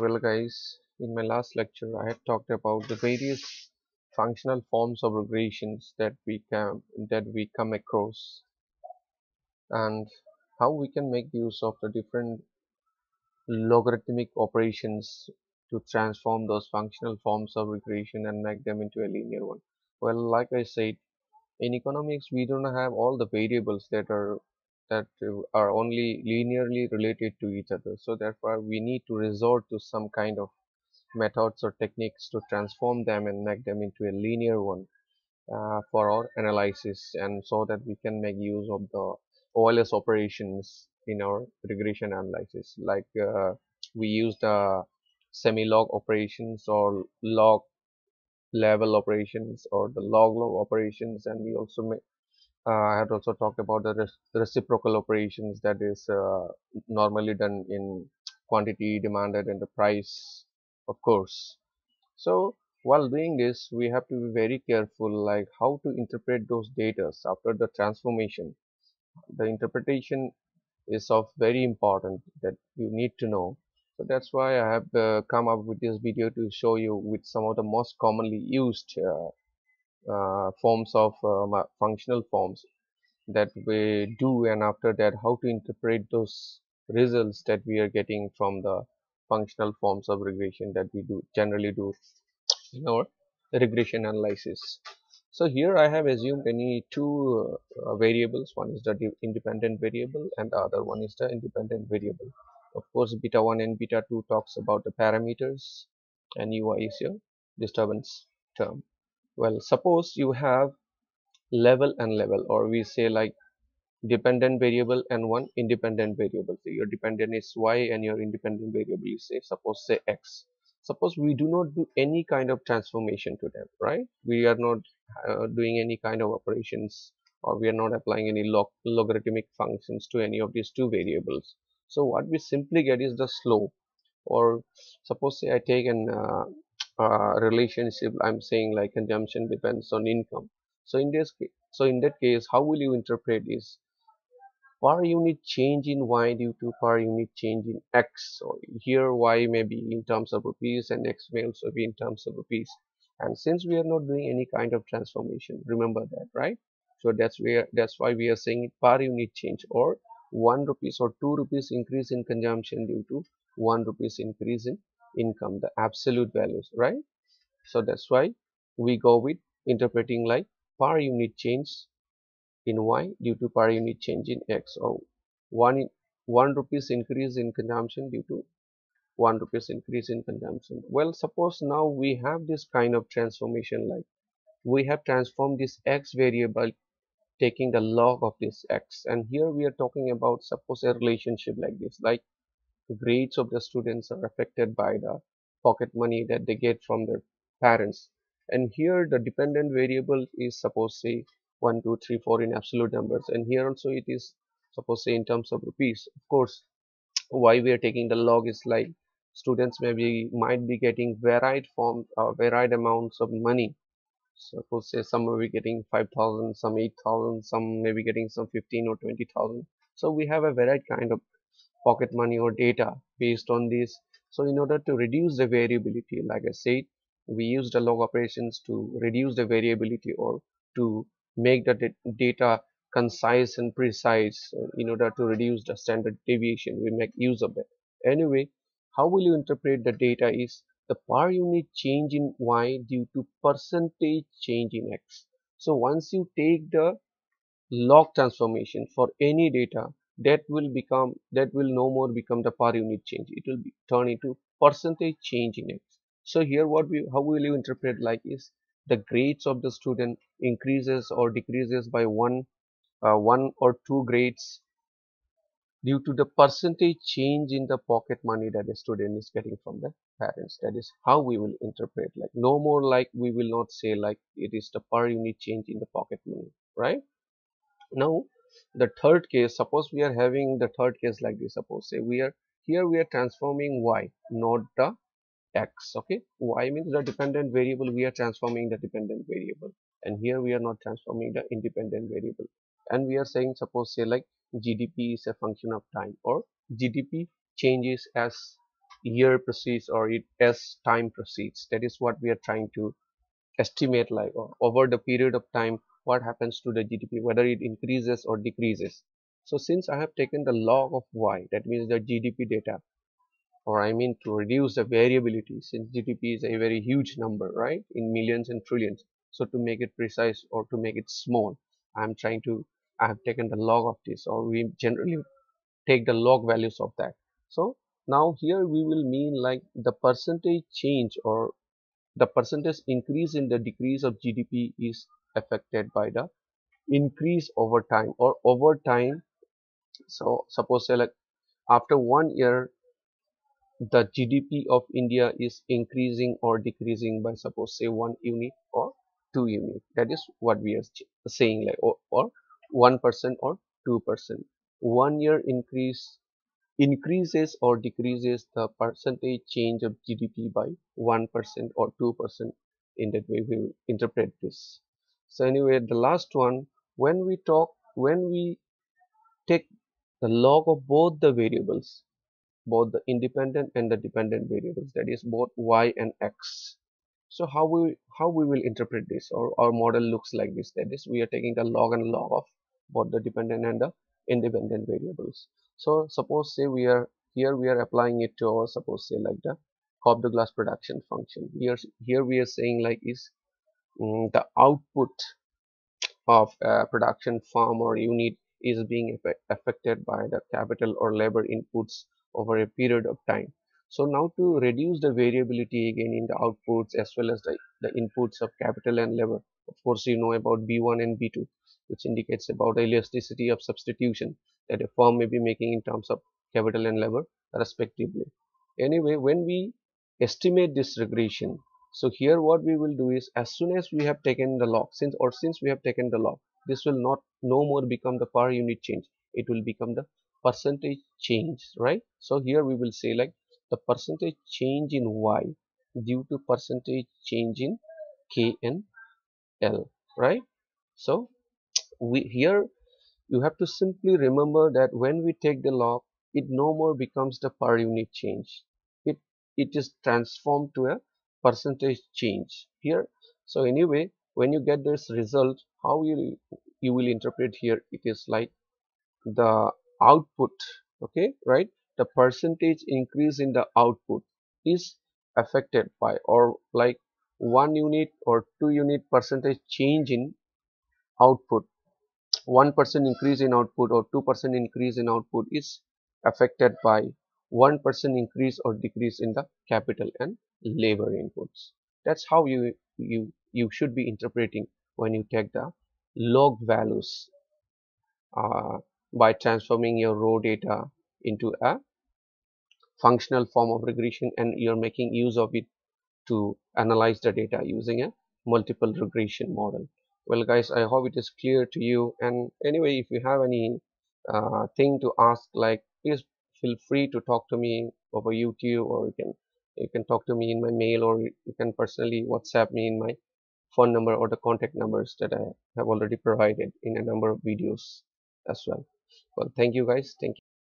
well guys in my last lecture I had talked about the various functional forms of regressions that we can that we come across and how we can make use of the different logarithmic operations to transform those functional forms of regression and make them into a linear one. Well like I said in economics we don't have all the variables that are that are only linearly related to each other. So therefore we need to resort to some kind of methods or techniques to transform them and make them into a linear one uh, for our analysis and so that we can make use of the OLS operations in our regression analysis. Like uh, we use the semi-log operations or log level operations or the log log operations and we also uh, I had also talked about the reciprocal operations that is uh, normally done in quantity demanded and the price of course. So while doing this we have to be very careful like how to interpret those data after the transformation. The interpretation is of very important that you need to know. So that's why I have uh, come up with this video to show you with some of the most commonly used uh, uh, forms of uh, functional forms that we do and after that how to interpret those results that we are getting from the functional forms of regression that we do generally do in our regression analysis. So here I have assumed any two uh, variables. One is the independent variable and the other one is the independent variable. Of course beta 1 and beta 2 talks about the parameters and ui is your disturbance term well suppose you have level and level or we say like dependent variable and one independent variable. So your dependent is y and your independent variable is say suppose say x. Suppose we do not do any kind of transformation to them right? We are not uh, doing any kind of operations or we are not applying any log logarithmic functions to any of these two variables. So what we simply get is the slope. Or suppose say I take an uh, uh, relationship I'm saying like consumption depends on income. So in this so in that case how will you interpret this? Per unit change in y due to per unit change in x. So here y may be in terms of rupees and x may also be in terms of rupees. And since we are not doing any kind of transformation remember that right? So that's where that's why we are saying per unit change. Or 1 rupees or 2 rupees increase in consumption due to 1 rupees increase in income the absolute values right? So that's why we go with interpreting like per unit change in y due to per unit change in x or 1 1 rupees increase in consumption due to 1 rupees increase in consumption. Well suppose now we have this kind of transformation like we have transformed this x variable taking the log of this x. And here we are talking about suppose a relationship like this like grades of the students are affected by the pocket money that they get from their parents. And here the dependent variable is suppose say 1 2 3 4 in absolute numbers. And here also it is suppose say in terms of rupees. Of course why we are taking the log is like students maybe might be getting varied form or uh, varied amounts of money. Suppose say some may be getting 5000 some 8000 some may be getting some 15 or 20000 so we have a varied kind of pocket money or data based on this. So in order to reduce the variability like i said we use the log operations to reduce the variability or to make the data concise and precise uh, in order to reduce the standard deviation. We make use of that anyway how will you interpret the data is the per unit change in y due to percentage change in x. So once you take the log transformation for any data that will become that will no more become the per unit change. It will be turn into percentage change in x so here what we how will you interpret like is the grades of the student increases or decreases by one uh, one or two grades due to the percentage change in the pocket money that the student is getting from the parents. That is how we will interpret like no more like we will not say like it is the per unit change in the pocket money right? Now the third case suppose we are having the third case like this. Suppose say we are here we are transforming y not the x okay? Y means the dependent variable. We are transforming the dependent variable. And here we are not transforming the independent variable. And we are saying suppose say like gdp is a function of time or gdp changes as year proceeds or it as time proceeds. That is what we are trying to estimate like over the period of time what happens to the GDP whether it increases or decreases. So since I have taken the log of y that means the GDP data or I mean to reduce the variability since GDP is a very huge number right in millions and trillions. So to make it precise or to make it small I'm trying to I have taken the log of this or we generally take the log values of that. So now here we will mean like the percentage change or the percentage increase in the decrease of GDP is affected by the increase over time or over time. So suppose say like after one year the GDP of India is increasing or decreasing by suppose say one unit or two unit. That is what we are saying like or, or 1% or 2% one year increase increases or decreases the percentage change of GDP by 1% or 2% in that way we will interpret this so anyway the last one when we talk when we take the log of both the variables both the independent and the dependent variables that is both y and x. So how we how we will interpret this or our model looks like this? That is we are taking the log and log of both the dependent and the independent variables. So suppose say we are here we are applying it to our suppose say like the Cobb-Douglas production function. Here here we are saying like is mm, the output of a production farm or unit is being affected by the capital or labor inputs over a period of time so now to reduce the variability again in the outputs as well as the, the inputs of capital and labor of course you know about b1 and b2 which indicates about elasticity of substitution that a firm may be making in terms of capital and labor respectively. Anyway, when we estimate this regression, so here what we will do is as soon as we have taken the log, since or since we have taken the log, this will not no more become the per unit change. It will become the percentage change, right? So here we will say like the percentage change in y due to percentage change in k and l, right? So we here you have to simply remember that when we take the log it no more becomes the per unit change it it is transformed to a percentage change here. So anyway when you get this result how you you will interpret here it is like the output okay right? The percentage increase in the output is affected by or like one unit or two unit percentage change in output. 1% increase in output or 2% increase in output is affected by 1% increase or decrease in the capital and labor inputs. That's how you, you, you should be interpreting when you take the log values uh, by transforming your raw data into a functional form of regression and you're making use of it to analyze the data using a multiple regression model well guys i hope it is clear to you and anyway if you have any uh, thing to ask like please feel free to talk to me over youtube or you can you can talk to me in my mail or you can personally whatsapp me in my phone number or the contact numbers that i have already provided in a number of videos as well. Well thank you guys. Thank you